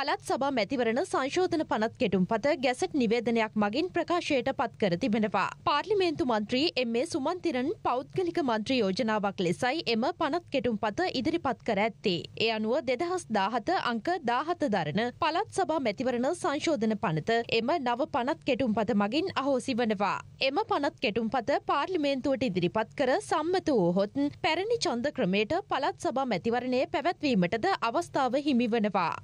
පළත් සභා මැතිවරණ සංශෝධන පනත් කෙටුම්පත ගැසට් නිවේදනයක් මගින් ප්‍රකාශයට පත් කර තිබෙනවා. පාර්ලිමේන්තු මන්ත්‍රී එම් ඒ සුමන්තිරන් පෞද්ගලික මන්ත්‍රී යෝජනාවක් ලෙසයි එම පනත් කෙටුම්පත ඉදිරිපත් කර ඇත්තේ. ඒ අනුව දෙදහස් දාහත අංක දාහත දරන පළත් සභා මැතිවරණ සංශෝධන පනත එම නව පනත් කෙටුම්පත මගින් අහෝසි වනවා. එම පනත් කෙටුම්පත පාර්ලිමේන්තුවට ඉදිරිපත් කර සම්මත වූහොත් පැරණි චන්ද ක්‍රමයට පළත් සභා මැතිවරණය පැවැත්වීමටද අවස්ථාව හිමිවනවා.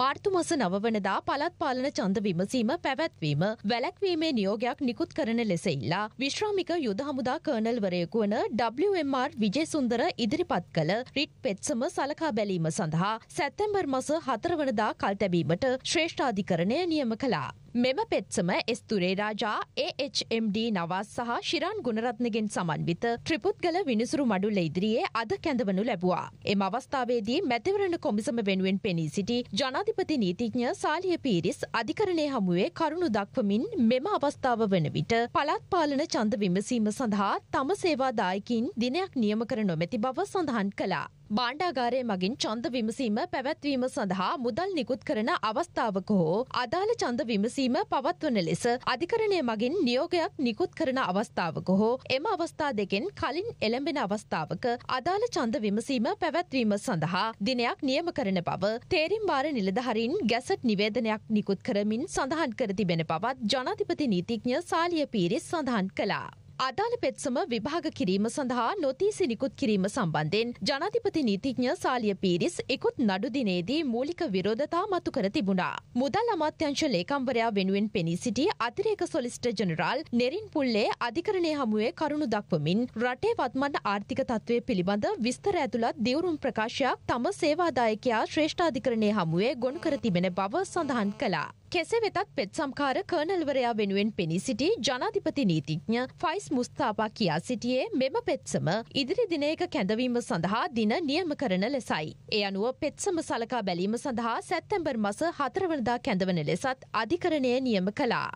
මාර්තු මස නවවනදා පළත් පාලන චන්ද විමසීම පැවැත්වීම වැලැක්වීමේ නියෝගයක් නිකුත් කරන ලෙස ඉල්ලා විශ්‍රාමික යුද හමුදා කර්නල්වරයෙකු වන WMR විජේසුන්දර ඉදිරිපත් කළ රිට් පෙත්සම සලකා බැලීම සඳහා සැත්තැම්බර් මස හතරවනදා කල්තැබීමට ශ්‍රේෂ්ඨාධිකරණය නියම කළා. මෙම පෙත්සම එස්තුරේ රාජා AHMD නවාස් සහ ශිරාන් ගුණරත්නගෙන් සමන්විත ත්‍රිපුද්ගල විනිසුරු මඩුල්ල ඉදිරියේ අද කැඳවනු ලැබවා. එම අවස්ථාවේදී මැතිවරණ කොමිසම වෙනුවෙන් පෙනී සිටි ජනාධිපති නීතිඥ සාලිය පීරිස් අධිකරණය හමුවේ කරුණු දක්වමින් මෙම අවස්ථාව වන විට පළත් පාලන චන්ද විමසීම සඳහා තම සේවාදායකින් දිනයක් නියම කර නොමැති බව සඳහන් කළා. බාණ්ඩාගාරය මගින් චන්ද විමසීම පැවැත්වීම සඳහා මුදල් නිකුත් කරන අවස්ථාවක හෝ අදාළ චන්ද විමසීම පවත්වන ලෙස අධිකරණය මගින් නියෝගයක් නිකුත් කරන අවස්ථාවක හෝ එම අවස්ථා දෙකෙන් කලින් එළඹෙන අවස්ථාවක අදාළ චන්ද විමසීම පැවැත්වීම සඳහා දිනයක් නියම කරන බව තේරිම් වාර නිලධහරින් ගැසට් නිවේදනයක් නිකුත් කරමින් සඳහන් කර තිබෙන බවත් ජනාධිපති නීතිඥ සාලිය පීරිස් සඳහන් කළා. අදාළ පෙත්සම විභාග කිරීම සඳහා නොතීසි නිකුත් කිරීම සම්බන්ධයෙන් ජනාධිපති නීතිඥ සාලිය පීරිස් ඉකුත් නඩුදිනේදී මූලික විරෝධතා මතු කර තිබුණා. මුදල් අමාත්‍යංශ ලේකම්වරයා වෙනුවෙන් පෙනී සිටි අතිරේක සොලිස්ට ජනරාල් නෙරින් පුල්ලේ අධිකරණය හමුවේ කරුණු දක්වමින් රටේ වත්මන් ආර්ථික තත්ත්වය පිළිබඳ විස්තර ඇතුළත් දිවුරුම් ප්‍රකාශයක් තම සේවාදායකයා ශ්‍රේෂ්ඨාධිකරණය හමුවේ ගොනු කර තිබෙන බව සඳහන් කළා. කෙසේ වෙතත් පෙත් සම්කාර කර්නල්වරයා වෙනුවෙන් පෙනී සිටි ජනාධිපති නීතිඥ ෆයිස් මුස්තාපා කියා සිටියේ මෙම පෙත්සම ඉදිරි දිනයක කැඳවීම සඳහා දින නියම කරන ලෙසයි. ඒ අනුව පෙත්සම සලකා බැලීම සඳහා සැත්තැම්බර් මස හතරවනදා කැඳවන ලෙසත් අධිකරණය නියම කළා.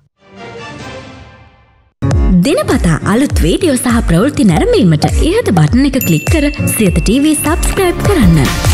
දිනපතා අලුත් වීඩියෝ සහ ප්‍රවෘත්ති නැරඹීමට ඉහත බටන එක කලික් කර සියත TV සබස්ක්‍රයිබ් කරන්න.